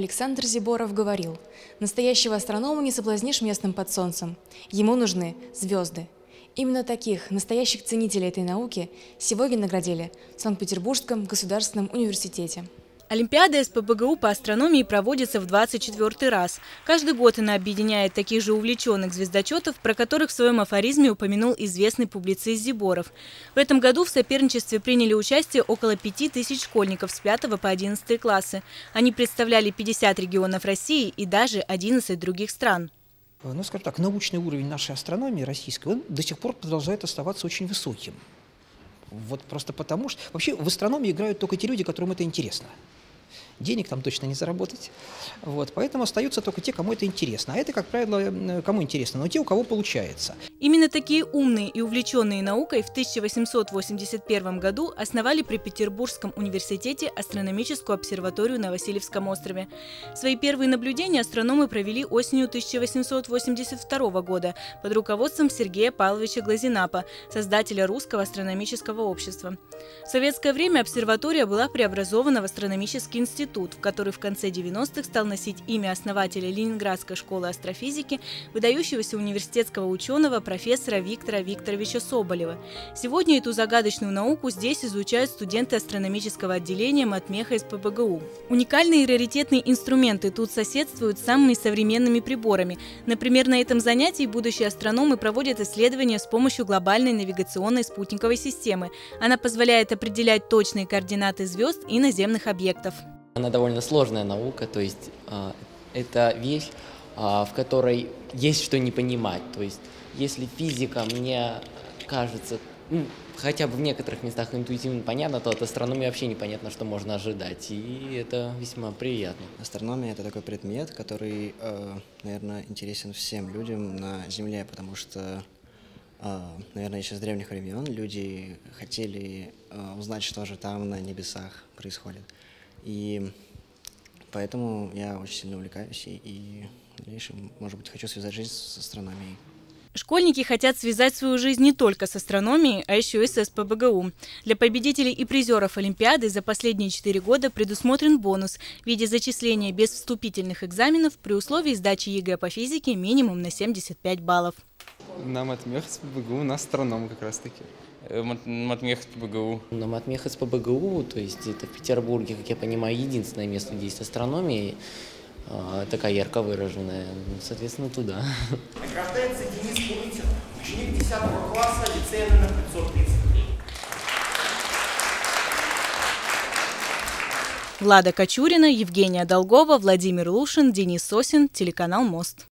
Александр Зиборов говорил, настоящего астронома не соблазнишь местным под солнцем. Ему нужны звезды. Именно таких, настоящих ценителей этой науки, сегодня наградили в Санкт-Петербургском государственном университете. Олимпиада СПБГУ по астрономии проводится в 24 раз. Каждый год она объединяет таких же увлеченных звездочетов, про которых в своем афоризме упомянул известный публицист Зиборов. В этом году в соперничестве приняли участие около 5000 школьников с 5 по 11 классы. Они представляли 50 регионов России и даже 11 других стран. Ну, скажем так, научный уровень нашей астрономии российской, он до сих пор продолжает оставаться очень высоким. Вот просто потому что... Вообще в астрономии играют только те люди, которым это интересно денег там точно не заработать. Вот, поэтому остаются только те, кому это интересно. А это, как правило, кому интересно, но те, у кого получается. Именно такие умные и увлеченные наукой в 1881 году основали при Петербургском университете астрономическую обсерваторию на Васильевском острове. Свои первые наблюдения астрономы провели осенью 1882 года под руководством Сергея Павловича Глазинапа, создателя Русского астрономического общества. В советское время обсерватория была преобразована в астрономический институт, институт, который в конце 90-х стал носить имя основателя Ленинградской школы астрофизики, выдающегося университетского ученого профессора Виктора Викторовича Соболева. Сегодня эту загадочную науку здесь изучают студенты астрономического отделения Матмеха СПБГУ. Уникальные и раритетные инструменты тут соседствуют с самыми современными приборами. Например, на этом занятии будущие астрономы проводят исследования с помощью глобальной навигационной спутниковой системы. Она позволяет определять точные координаты звезд и наземных объектов. Она довольно сложная наука, то есть э, это вещь, э, в которой есть что не понимать. То есть если физика мне кажется, ну, хотя бы в некоторых местах интуитивно понятно, то от астрономии вообще непонятно, что можно ожидать, и это весьма приятно. Астрономия – это такой предмет, который, э, наверное, интересен всем людям на Земле, потому что наверное, еще с древних времен люди хотели узнать, что же там на небесах происходит. И поэтому я очень сильно увлекаюсь и, и в дальнейшем, может быть, хочу связать жизнь с астрономией. Школьники хотят связать свою жизнь не только с астрономией, а еще и с СПБГУ. Для победителей и призеров Олимпиады за последние четыре года предусмотрен бонус в виде зачисления без вступительных экзаменов при условии сдачи ЕГЭ по физике минимум на 75 баллов. Нам отмех СПБГУ на астроном как раз таки. Э, матмех СПБГУ. На Матмех СПБГУ, то есть это в Петербурге, как я понимаю, единственное место, где есть астрономия, а, такая ярко выраженная, ну, соответственно, туда. Награждается Денис Курытин, ученик 10 класса, лицея номер 533. Влада Кочурина, Евгения Долгова, Владимир Лушин, Денис Сосин, телеканал «Мост».